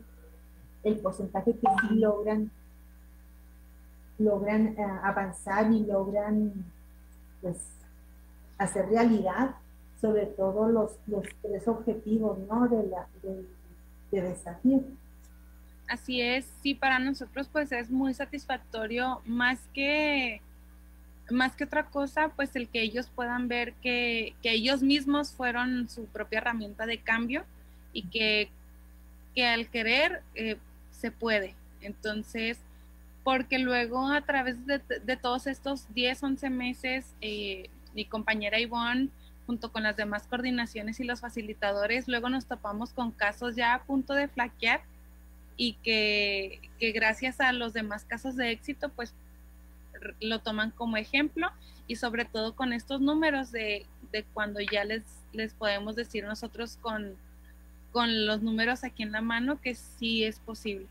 Speaker 1: el porcentaje que sí logran logran eh, avanzar y logran pues hacer realidad sobre todo los, los tres objetivos ¿no? de, la, de, desafío.
Speaker 2: Así es, sí, para nosotros pues es muy satisfactorio más que más que otra cosa, pues el que ellos puedan ver que, que ellos mismos fueron su propia herramienta de cambio y que, que al querer eh, se puede. Entonces, porque luego a través de, todos estos 10, 11 meses, eh, mi compañera Ivonne, junto con las demás coordinaciones y los facilitadores, luego nos topamos con casos ya a punto de flaquear y que, gracias a los demás casos de éxito, pues lo toman como ejemplo y sobre todo con estos números de, cuando ya les, les podemos decir nosotros con, con los números aquí en la mano que sí es posible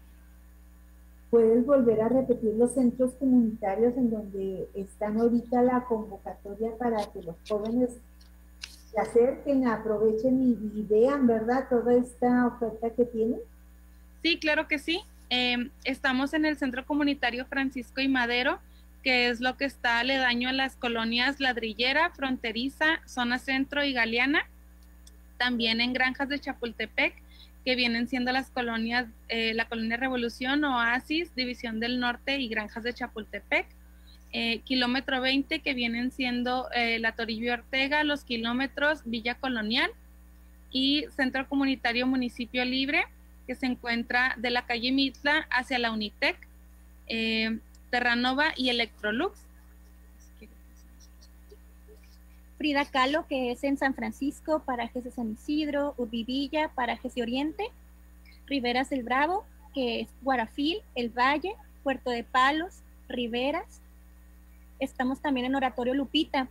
Speaker 1: puedes volver a repetir los centros comunitarios en donde están ahorita la convocatoria para que los jóvenes se acerquen, aprovechen y, vean, ¿verdad? Toda esta oferta que tienen.
Speaker 2: Sí, claro que sí. Em, estamos en el Centro Comunitario Francisco y Madero, que es lo que está aledaño a las colonias Ladrillera, Fronteriza, Zona Centro y Galeana. También en Granjas de Chapultepec que vienen siendo las colonias, eh, la colonia Revolución, Oasis, División del Norte y Granjas de Chapultepec. Eh, kilómetro 20, que vienen siendo eh, la Torillo Ortega, los kilómetros Villa Colonial y Centro Comunitario Municipio Libre, que se encuentra de la calle Mitla hacia la Unitec, Terranova y Electrolux.
Speaker 3: Frida Kahlo, que es en San Francisco, parajes de San Isidro, Urbivilla, parajes de Oriente, Riberas del Bravo, que es Guarafil, El Valle, Puerto de Palos, Riberas. Estamos también en Oratorio Lupita,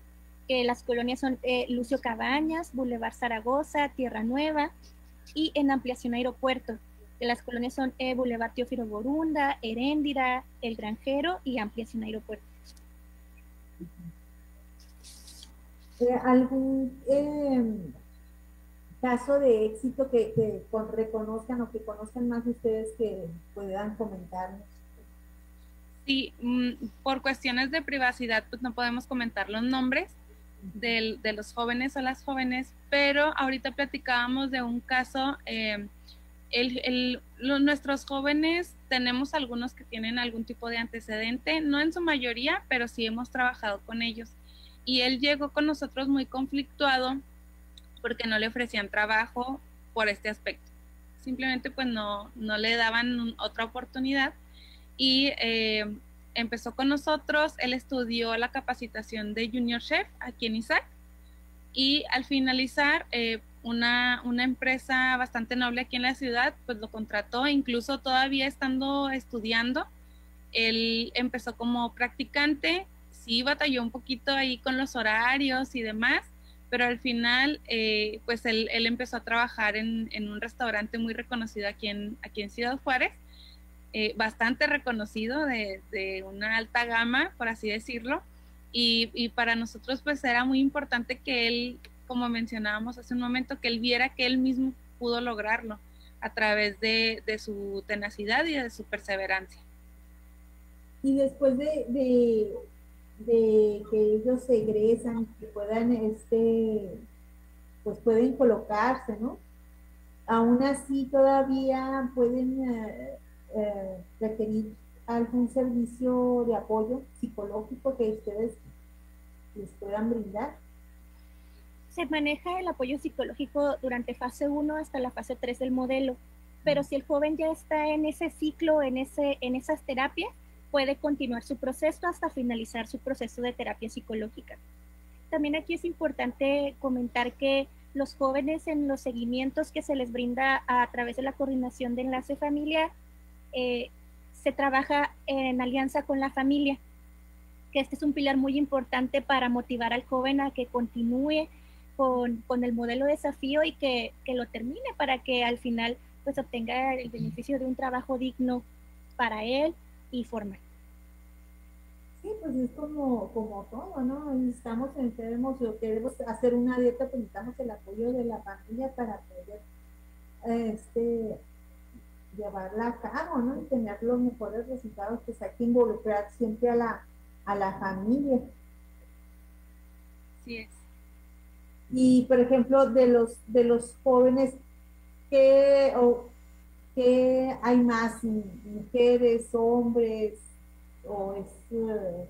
Speaker 3: que las colonias son eh, Lucio Cabañas, Boulevard Zaragoza, Tierra Nueva, y en Ampliación Aeropuerto, que las colonias son eh, Boulevard Teófilo Borunda, Heréndira, El Granjero y Ampliación Aeropuerto.
Speaker 1: Eh, ¿Algún em, caso de éxito que, reconozcan o que conozcan más ustedes que puedan comentarnos?
Speaker 2: Sí, mm, por cuestiones de privacidad, pues no podemos comentar los nombres de los jóvenes o las jóvenes, pero ahorita platicábamos de un caso, em, nuestros jóvenes tenemos algunos que tienen algún tipo de antecedente, no en su mayoría, pero sí hemos trabajado con ellos y él llegó con nosotros muy conflictuado porque no le ofrecían trabajo por este aspecto. Simplemente pues no, no le daban otra oportunidad y eh, empezó con nosotros, él estudió la capacitación de Junior Chef aquí en Isaac y al finalizar eh, una, una, empresa bastante noble aquí en la ciudad pues lo contrató, incluso todavía estando estudiando, él empezó como practicante sí batalló un poquito ahí con los horarios y demás, pero al final, eh, pues él, empezó a trabajar en, un restaurante muy reconocido aquí en, aquí en Ciudad Juárez, eh, bastante reconocido, de, una alta gama, por así decirlo, y, para nosotros pues era muy importante que él, como mencionábamos hace un momento, que él viera que él mismo pudo lograrlo a través de, su tenacidad y de su perseverancia.
Speaker 1: Y después de, que ellos egresan, que puedan, este, pues pueden colocarse, ¿no? Aún así todavía pueden eh, eh, requerir algún servicio de apoyo psicológico que ustedes les puedan brindar.
Speaker 3: Se maneja el apoyo psicológico durante fase 1 hasta la fase 3 del modelo, pero si el joven ya está en ese ciclo, en, ese, en esas terapias, puede continuar su proceso hasta finalizar su proceso de terapia psicológica. También aquí es importante comentar que los jóvenes en los seguimientos que se les brinda a, través de la coordinación de enlace familiar, eh, se trabaja en alianza con la familia, que este es un pilar muy importante para motivar al joven a que continúe con, con el modelo de desafío y que, que, lo termine para que al final pues obtenga el beneficio de un trabajo digno para él y formal.
Speaker 1: Sí, pues es como, como todo, ¿no? Estamos enfermos o queremos hacer una dieta, pues necesitamos el apoyo de la familia para poder este, llevarla a cabo, ¿no? Y tener los mejores resultados, pues hay que involucrar siempre a la, a la familia.
Speaker 2: Sí es.
Speaker 1: Y por ejemplo, de los de los jóvenes, que o, ¿Qué hay más? ¿Mujeres, hombres? ¿O es uh,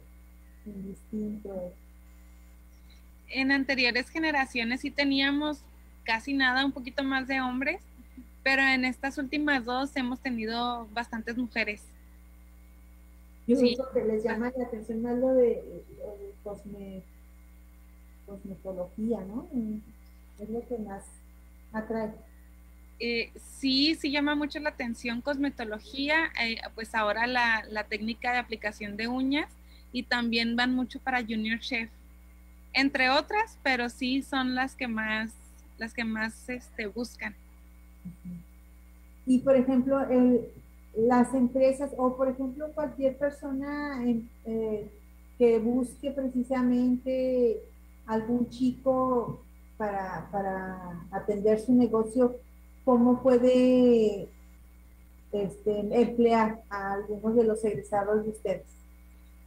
Speaker 1: indistinto?
Speaker 2: En anteriores generaciones sí teníamos casi nada, un poquito más de hombres, pero en estas últimas dos hemos tenido bastantes mujeres.
Speaker 1: Yo sí. que les llama la atención más lo de, cosmetología, ¿no? Es lo que más atrae.
Speaker 2: Eh, sí, sí llama mucho la atención cosmetología, eh, pues ahora la, técnica de aplicación de uñas y también van mucho para Junior Chef, entre otras, pero sí son las que más, las que más este, buscan.
Speaker 1: Y por ejemplo, las empresas o por ejemplo cualquier persona eh, que busque precisamente algún chico para, para atender su negocio, cómo puede este, emplear a algunos de los egresados de ustedes.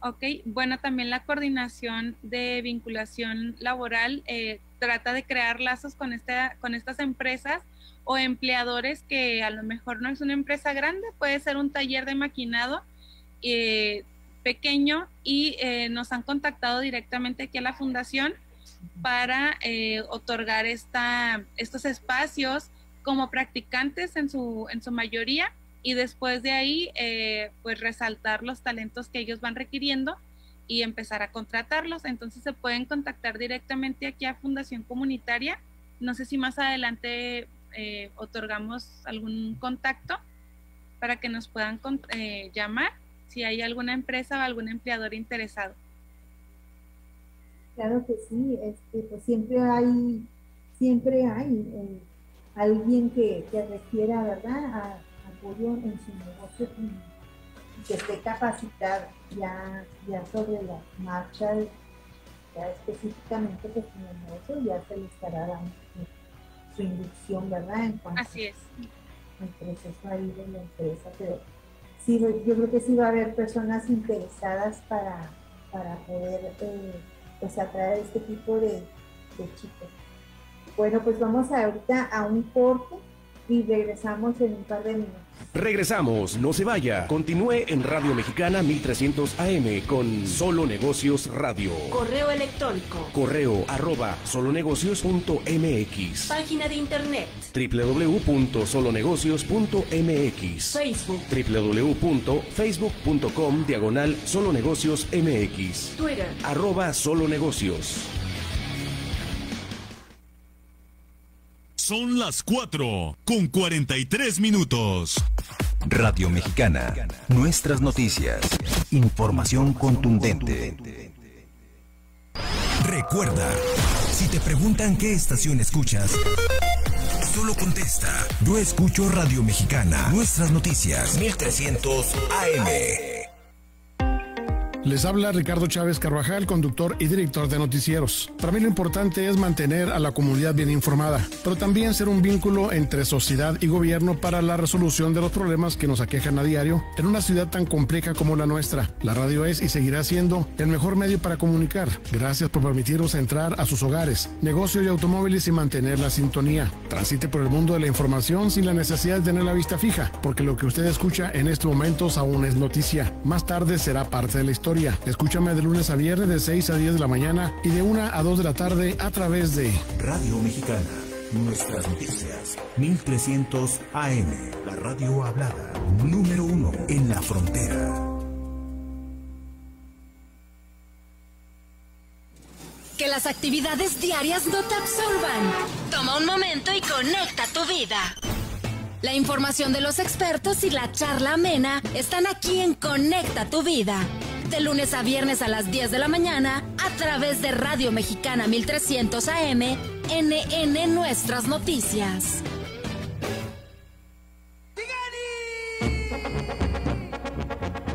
Speaker 2: Ok, bueno, también la coordinación de vinculación laboral eh, trata de crear lazos con, esta, con estas empresas o empleadores que a lo mejor no es una empresa grande, puede ser un taller de maquinado eh, pequeño y eh, nos han contactado directamente aquí a la fundación para otorgar esta, estos espacios como practicantes en su, en su mayoría y después de ahí eh, pues resaltar los talentos que ellos van requiriendo y empezar a contratarlos. Entonces se pueden contactar directamente aquí a Fundación Comunitaria. No sé si más adelante eh, otorgamos algún contacto para que nos puedan eh, llamar si hay alguna empresa o algún empleador interesado.
Speaker 1: Claro que sí, este, pues siempre hay, siempre hay eh, alguien que, que, requiera, ¿verdad?, a, apoyo en su negocio y que esté capacitado ya, ya sobre la marcha, ya específicamente pues en el negocio ya se les estará dando su inducción, ¿verdad? En
Speaker 2: cuanto Así es.
Speaker 1: Al proceso ahí de la empresa, pero sí, yo creo que sí va a haber personas interesadas para, para poder eh, pues atraer este tipo de, de chicos. Bueno, pues vamos ahorita a un corte y regresamos en un par de minutos.
Speaker 4: Regresamos, no se vaya. Continúe en Radio Mexicana 1300 AM con Solo Negocios Radio.
Speaker 16: Correo electrónico.
Speaker 4: Correo arroba solonegocios.mx.
Speaker 16: Página de internet.
Speaker 4: www.solonegocios.mx.
Speaker 16: Facebook.
Speaker 4: www.facebook.com diagonal solonegocios MX.
Speaker 16: Twitter.
Speaker 4: Arroba solonegocios.
Speaker 6: Son las 4 con 43 minutos.
Speaker 7: Radio Mexicana. Nuestras noticias. Información contundente. Recuerda, si te preguntan qué estación escuchas, solo contesta. Yo escucho Radio Mexicana. Nuestras noticias. 1300 AM.
Speaker 18: Les habla Ricardo Chávez Carvajal, conductor y director de noticieros. Para mí lo importante es mantener a la comunidad bien informada, pero también ser un vínculo entre sociedad y gobierno para la resolución de los problemas que nos aquejan a diario en una ciudad tan compleja como la nuestra. La radio es y seguirá siendo el mejor medio para comunicar. Gracias por permitirnos entrar a sus hogares, negocios y automóviles y mantener la sintonía. Transite por el mundo de la información sin la necesidad de tener la vista fija, porque lo que usted escucha en estos momentos aún es noticia. Más tarde será parte de la historia Escúchame de lunes a viernes de 6 a 10 de la mañana y de 1 a 2 de la tarde a través de
Speaker 7: Radio Mexicana. Nuestras noticias. 1300 AM. La radio hablada. Número uno en la frontera.
Speaker 16: Que las actividades diarias no te absorban. Toma un momento y conecta tu vida. La información de los expertos y la charla amena están aquí en Conecta tu vida de lunes a viernes a las 10 de la mañana a través de Radio Mexicana 1300 AM, NN Nuestras Noticias.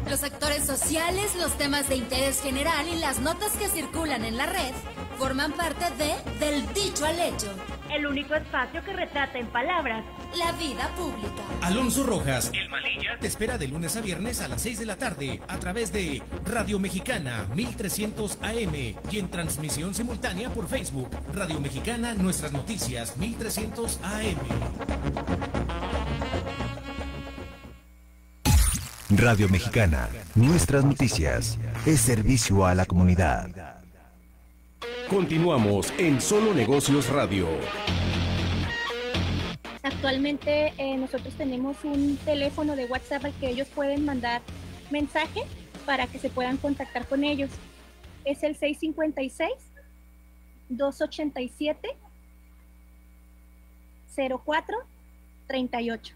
Speaker 16: Los actores sociales, los temas de interés general y las notas que circulan en la red forman parte de Del Dicho al Hecho
Speaker 19: el único espacio que retrata en palabras
Speaker 16: la vida pública.
Speaker 4: Alonso Rojas, el Malilla, te espera de lunes a viernes a las 6 de la tarde a través de Radio Mexicana 1300 AM y en transmisión simultánea por Facebook. Radio Mexicana, nuestras noticias 1300 AM.
Speaker 7: Radio Mexicana, nuestras noticias, es servicio a la comunidad.
Speaker 4: Continuamos en Solo Negocios Radio.
Speaker 3: Actualmente eh, nosotros tenemos un teléfono de WhatsApp al que ellos pueden mandar mensaje para que se puedan contactar con ellos. Es el 656 287 04 38.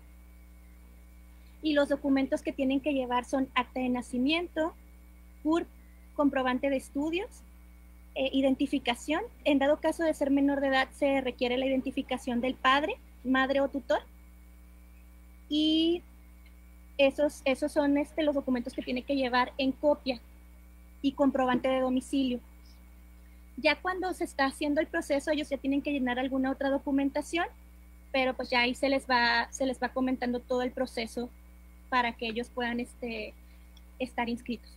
Speaker 3: Y los documentos que tienen que llevar son acta de nacimiento, CURP, comprobante de estudios, eh, identificación. En dado caso de ser menor de edad, se requiere la identificación del padre, madre o tutor. Y esos, esos son este, los documentos que tiene que llevar en copia y comprobante de domicilio. Ya cuando se está haciendo el proceso, ellos ya tienen que llenar alguna otra documentación, pero pues ya ahí se les va, se les va comentando todo el proceso para que ellos puedan este, estar inscritos.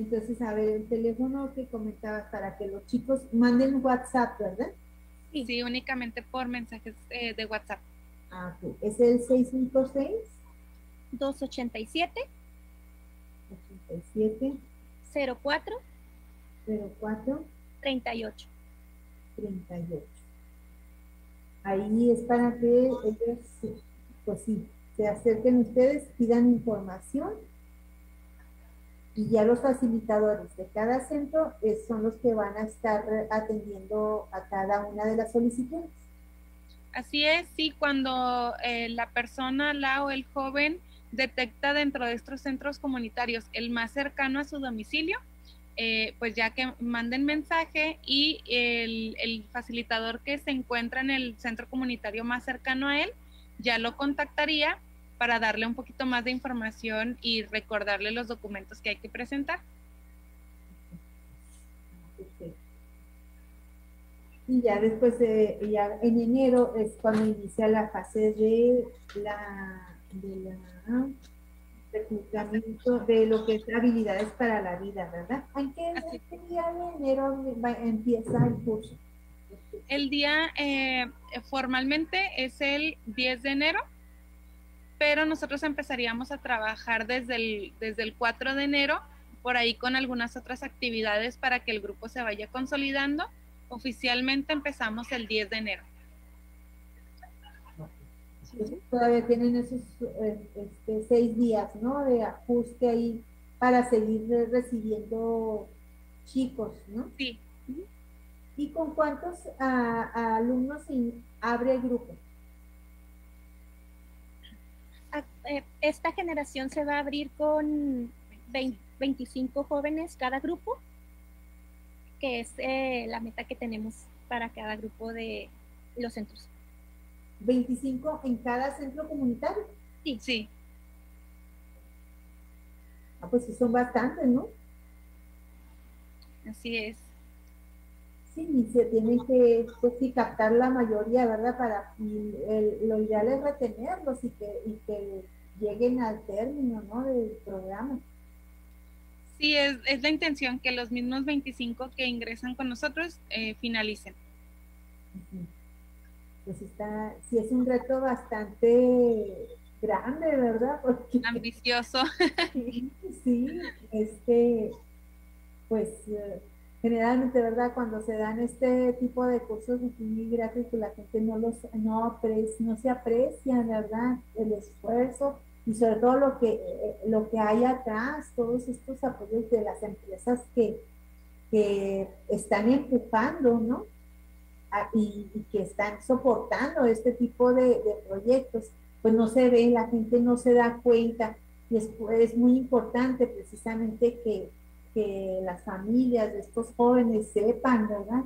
Speaker 1: Entonces, a ver, el teléfono que comentabas para que los chicos manden WhatsApp, ¿verdad?
Speaker 2: Sí, únicamente por mensajes eh, de WhatsApp.
Speaker 1: Ah, ¿Es el 656?
Speaker 3: 287.
Speaker 1: 87.
Speaker 3: 04.
Speaker 1: 04.
Speaker 3: 38.
Speaker 1: 38. Ahí es para que ellos, pues sí, se acerquen ustedes, pidan información y ya los facilitadores de cada centro eh, son los que van a estar atendiendo a cada una de las solicitudes.
Speaker 2: Así es, sí, cuando eh, la persona, la o el joven detecta dentro de estos centros comunitarios el más cercano a su domicilio, eh, pues ya que manden mensaje y el, el, facilitador que se encuentra en el centro comunitario más cercano a él ya lo contactaría para darle un poquito más de información y recordarle los documentos que hay que presentar.
Speaker 1: Y ya después, de, ya en enero es cuando inicia la fase de la, de la reclutamiento de lo que es habilidades para la vida, ¿verdad? ¿En qué, día de enero empieza el curso?
Speaker 2: El día eh, formalmente es el 10 de enero, pero nosotros empezaríamos a trabajar desde el, desde el 4 de enero, por ahí con algunas otras actividades para que el grupo se vaya consolidando Oficialmente empezamos el 10 de enero.
Speaker 1: Todavía tienen esos eh, este, seis días, ¿no? De ajuste ahí para seguir recibiendo chicos, ¿no?
Speaker 2: Sí.
Speaker 1: ¿Y con cuántos alumnos abre el grupo?
Speaker 3: Eh, esta generación se va a abrir con 25 jóvenes cada grupo que es eh, la meta que tenemos para cada grupo de los centros.
Speaker 1: ¿25 en cada centro comunitario?
Speaker 2: Sí. Sí.
Speaker 1: Ah, pues sí, son bastantes, ¿no?
Speaker 2: Así es.
Speaker 1: Sí, se tienen que pues, captar la mayoría, ¿verdad? Para lo ideal es retenerlos y que, y que lleguen al término, ¿no? Del programa.
Speaker 2: Sí, es, es, la intención que los mismos 25 que ingresan con nosotros eh, finalicen.
Speaker 1: Pues está, sí es un reto bastante grande, ¿verdad?
Speaker 2: Ambicioso.
Speaker 1: sí, este, pues eh, generalmente, ¿verdad? Cuando se dan este tipo de cursos muy gratis, pues la gente no los, no, no se aprecia, ¿verdad? El esfuerzo y sobre todo lo que, eh, lo que hay atrás, todos estos apoyos de las empresas que, que están empujando, ¿no? y, que están soportando este tipo de, proyectos, pues no se ve, la gente no se da cuenta. Y es, es muy importante precisamente que, que, las familias de estos jóvenes sepan, ¿verdad?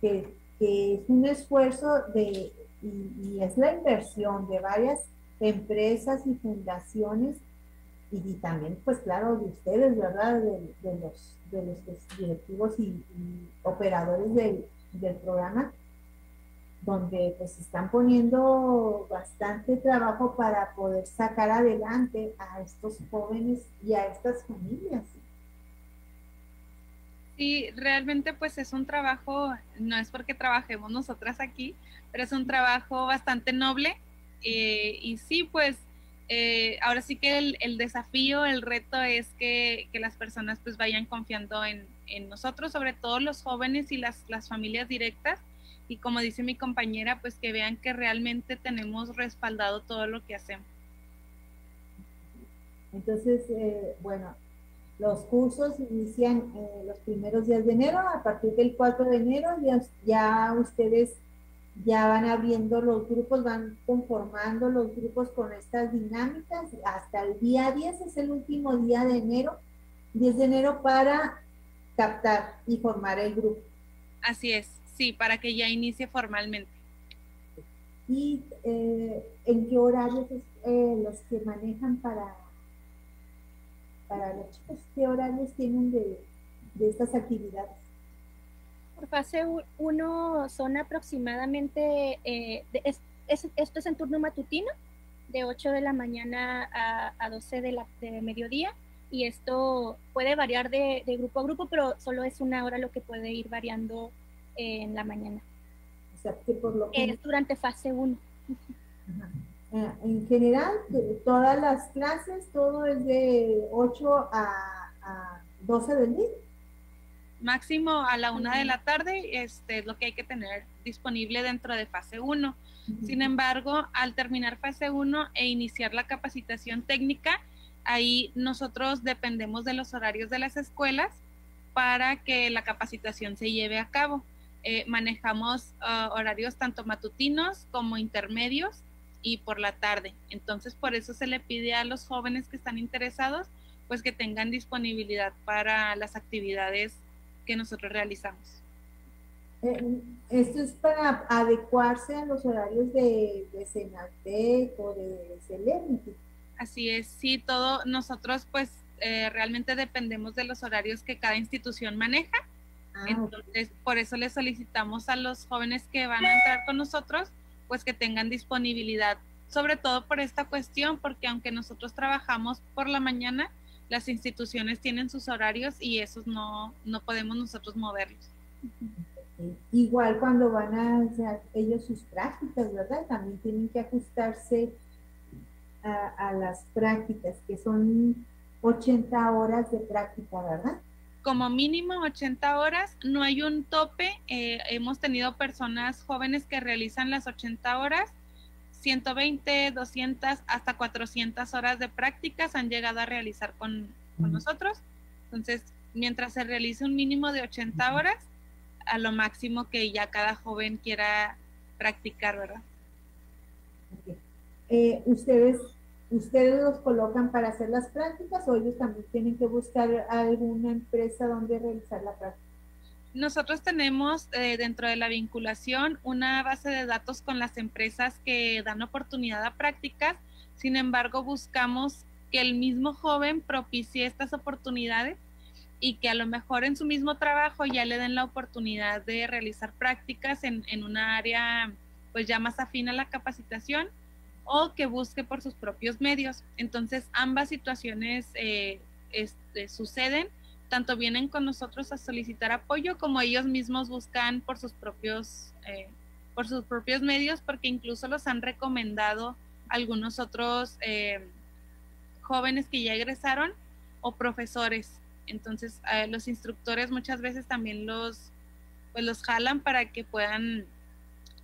Speaker 1: Que, que es un esfuerzo de, y, y es la inversión de varias empresas y fundaciones y, también, pues claro, de ustedes, ¿verdad? De, los, de los directivos y, operadores del, del, programa, donde pues están poniendo bastante trabajo para poder sacar adelante a estos jóvenes y a estas familias.
Speaker 2: Sí, realmente pues es un trabajo, no es porque trabajemos nosotras aquí, pero es un trabajo bastante noble eh, y sí, pues eh, ahora sí que el, desafío, el reto es que, las personas pues vayan confiando en, nosotros, sobre todo los jóvenes y las, las familias directas. Y como dice mi compañera, pues que vean que realmente tenemos respaldado todo lo que hacemos.
Speaker 1: Entonces, eh, bueno, los cursos inician los primeros días de enero, a partir del 4 de enero ya, ya ustedes ya van abriendo los grupos, van conformando los grupos con estas dinámicas hasta el día 10, es el último día de enero, 10 de enero para captar y formar el grupo.
Speaker 2: Así es, sí, para que ya inicie formalmente.
Speaker 1: ¿Y eh, en qué horarios eh, los que manejan para, para los chicos? ¿Qué horarios tienen de estas actividades?
Speaker 3: Fase 1 son aproximadamente, eh, esto es en turno matutino, de 8 de la mañana a, 12 de, la, de mediodía, y esto puede variar de, grupo a grupo, pero solo es una hora lo que puede ir variando en la mañana.
Speaker 1: O sea, que por lo que...
Speaker 3: Es durante fase 1.
Speaker 1: Eh, en general, todas las clases, todo es de 8 a, a 12 del día.
Speaker 2: Máximo a la una de la tarde, este es lo que hay que tener disponible dentro de fase 1. Sin embargo, al terminar fase 1 e iniciar la capacitación técnica, ahí nosotros dependemos de los horarios de las escuelas para que la capacitación se lleve a cabo. Eh, manejamos ah, horarios tanto matutinos como intermedios y por la tarde. Entonces, por eso se le pide a los jóvenes que están interesados, pues que tengan disponibilidad para las actividades que nosotros realizamos.
Speaker 1: Eh, esto es para adecuarse a los horarios de, de o de Celerity.
Speaker 2: Así es, sí, todo, nosotros pues eh, realmente dependemos de los horarios que cada institución maneja. Ah, Entonces, por eso le solicitamos a los jóvenes que van a entrar con nosotros, pues que tengan disponibilidad, sobre todo por esta cuestión, porque aunque nosotros trabajamos por la mañana, las instituciones tienen sus horarios y esos no, no podemos nosotros moverlos.
Speaker 1: Igual cuando van a hacer ellos sus prácticas, ¿verdad? También tienen que ajustarse a, las prácticas, que son 80 horas de práctica, ¿verdad?
Speaker 2: Como mínimo 80 horas, no hay un tope. Eh, hemos tenido personas jóvenes que realizan las 80 horas, 120, 200, hasta 400 horas de prácticas han llegado a realizar con, con nosotros. Entonces, mientras se realice un mínimo de 80 horas, a lo máximo que ya cada joven quiera practicar, ¿verdad?
Speaker 1: Eh, ¿Ustedes ustedes los colocan para hacer las prácticas o ellos también tienen que buscar alguna empresa donde realizar la práctica?
Speaker 2: Nosotros tenemos eh, dentro de la vinculación una base de datos con las empresas que dan oportunidad a prácticas, sin embargo buscamos que el mismo joven propicie estas oportunidades y que a lo mejor en su mismo trabajo ya le den la oportunidad de realizar prácticas en, en una área pues ya más afín a la capacitación o que busque por sus propios medios. Entonces ambas situaciones eh, este, suceden, tanto vienen con nosotros a solicitar apoyo como ellos mismos buscan por sus propios, eh, por sus propios medios, porque incluso los han recomendado algunos otros eh, jóvenes que ya egresaron o profesores entonces, los instructores muchas veces también los, pues los jalan para que puedan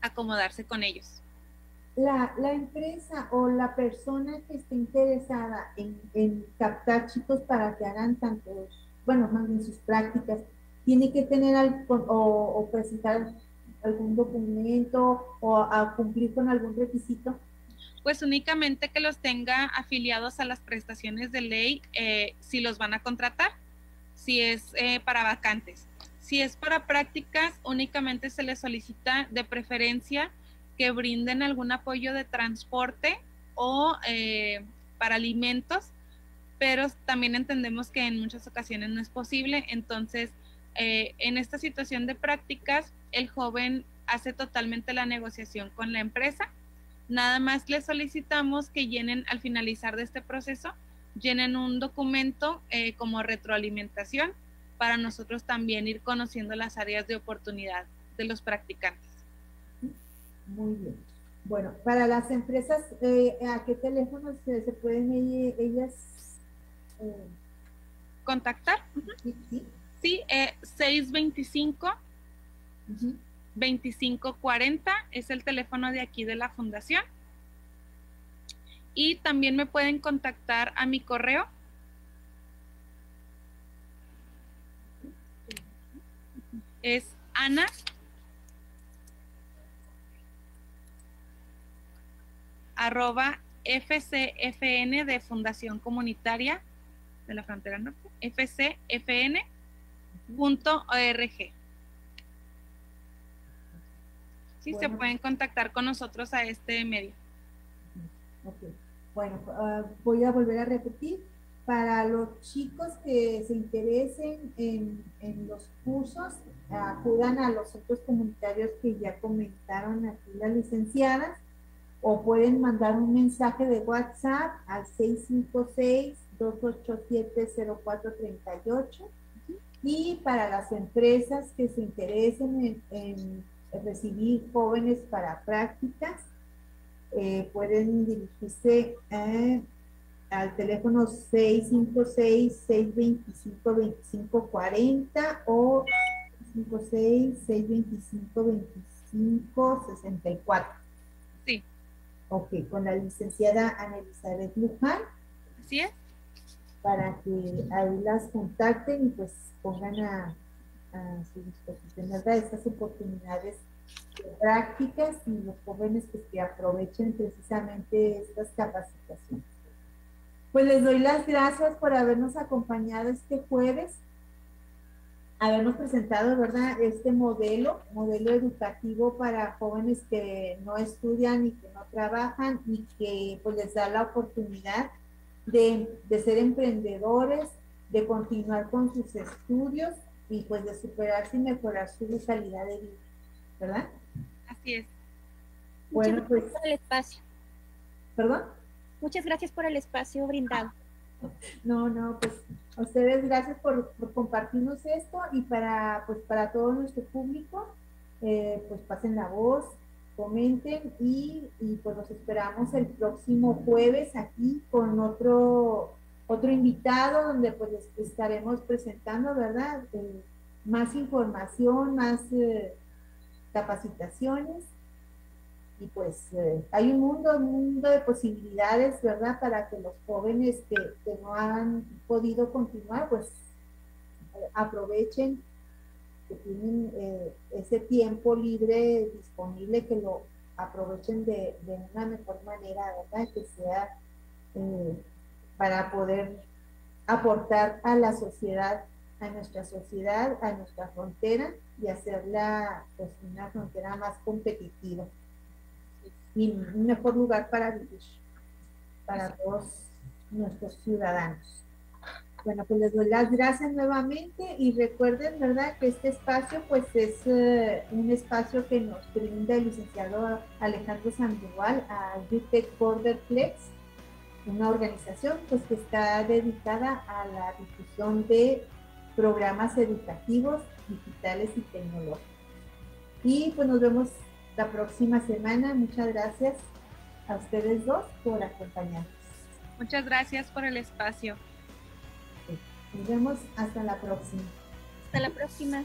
Speaker 2: acomodarse con ellos.
Speaker 1: La, la empresa o la persona que esté interesada en, en, captar chicos para que hagan tantos, bueno, más sus prácticas, tiene que tener o, o, presentar algún documento o cumplir con algún requisito
Speaker 2: pues únicamente que los tenga afiliados a las prestaciones de ley eh, si los van a contratar si es eh, para vacantes. Si es para prácticas, únicamente se les solicita de preferencia que brinden algún apoyo de transporte o eh, para alimentos, pero también entendemos que en muchas ocasiones no es posible. Entonces, eh, en esta situación de prácticas, el joven hace totalmente la negociación con la empresa. Nada más le solicitamos que llenen al finalizar de este proceso llenen un documento eh, como retroalimentación para nosotros también ir conociendo las áreas de oportunidad de los practicantes.
Speaker 1: Muy bien. Bueno, para las empresas, eh, ¿a qué teléfono se, pueden ellas
Speaker 2: eh? contactar? Sí, sí. 625 2540 es el teléfono de aquí de la fundación y también me pueden contactar a mi correo. Es Ana arroba FCFN de Fundación Comunitaria de la Frontera Norte, fcfn.org. Sí, se pueden contactar con nosotros a este medio.
Speaker 1: Okay. Bueno, ah, voy a volver a repetir. Para los chicos que se interesen en, los cursos, acudan a los centros comunitarios que ya comentaron aquí las licenciadas o pueden mandar un mensaje de WhatsApp al 656-287-0438. Y para las empresas que se interesen en recibir jóvenes para prácticas, eh, pueden dirigirse al teléfono 656-625-2540 o 56-625-2564.
Speaker 2: Sí.
Speaker 1: Ok, con la licenciada Ana Elizabeth Luján.
Speaker 2: Así es.
Speaker 1: Para que ahí las contacten y pues pongan a, a su disposición, ¿verdad? Estas oportunidades prácticas y los jóvenes pues, que aprovechen precisamente estas capacitaciones. Pues les doy las gracias por habernos acompañado este jueves, habernos presentado, ¿verdad?, este modelo, modelo educativo para jóvenes que no estudian y que no trabajan y que pues les da la oportunidad de, de ser emprendedores, de continuar con sus estudios y pues de superarse y mejorar su calidad de vida, ¿verdad?
Speaker 2: Así es.
Speaker 1: Bueno, pues.
Speaker 3: Por el espacio.
Speaker 1: ¿Perdón?
Speaker 3: Muchas gracias por el espacio brindado.
Speaker 1: No, no, pues a ustedes gracias por, por compartirnos esto y para, pues, para todo nuestro público, eh, pues pasen la voz, comenten y, pues los esperamos el próximo jueves aquí con otro, otro invitado donde pues estaremos presentando, ¿verdad? Eh, más información, más eh, capacitaciones y pues eh, hay un mundo, un mundo de posibilidades, ¿verdad? Para que los jóvenes que, que no han podido continuar, pues aprovechen que tienen eh, ese tiempo libre disponible, que lo aprovechen de, de una mejor manera, ¿verdad? Que sea para poder aportar a la sociedad, a nuestra sociedad, a nuestra frontera y hacerla pues una frontera más competitiva y un mejor lugar para vivir para todos nuestros ciudadanos. Bueno, pues les doy las gracias nuevamente y recuerden, ¿verdad?, que este espacio pues es uh, un espacio que nos brinda el licenciado Alejandro Sandoval a UTEC Borderplex, una organización pues que está dedicada a la difusión de programas educativos, digitales y tecnológicos. Y pues nos vemos la próxima semana. Muchas gracias a ustedes dos por acompañarnos.
Speaker 2: Muchas gracias por el espacio.
Speaker 1: Nos vemos hasta la próxima.
Speaker 3: Hasta la próxima.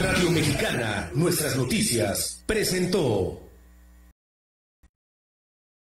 Speaker 4: Radio Mexicana, nuestras noticias, presentó.